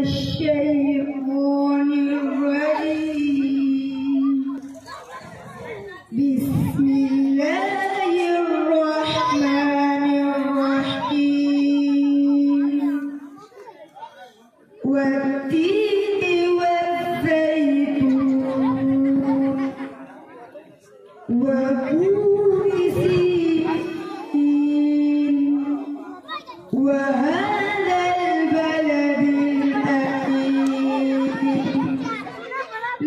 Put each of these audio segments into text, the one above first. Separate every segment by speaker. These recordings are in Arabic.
Speaker 1: الشيطان الرجيم. بسم الله الرحمن الرحيم. والتين والزيتون وطور سينين. وهذا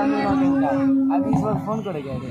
Speaker 2: अभी इस बार फोन कर
Speaker 1: गए थे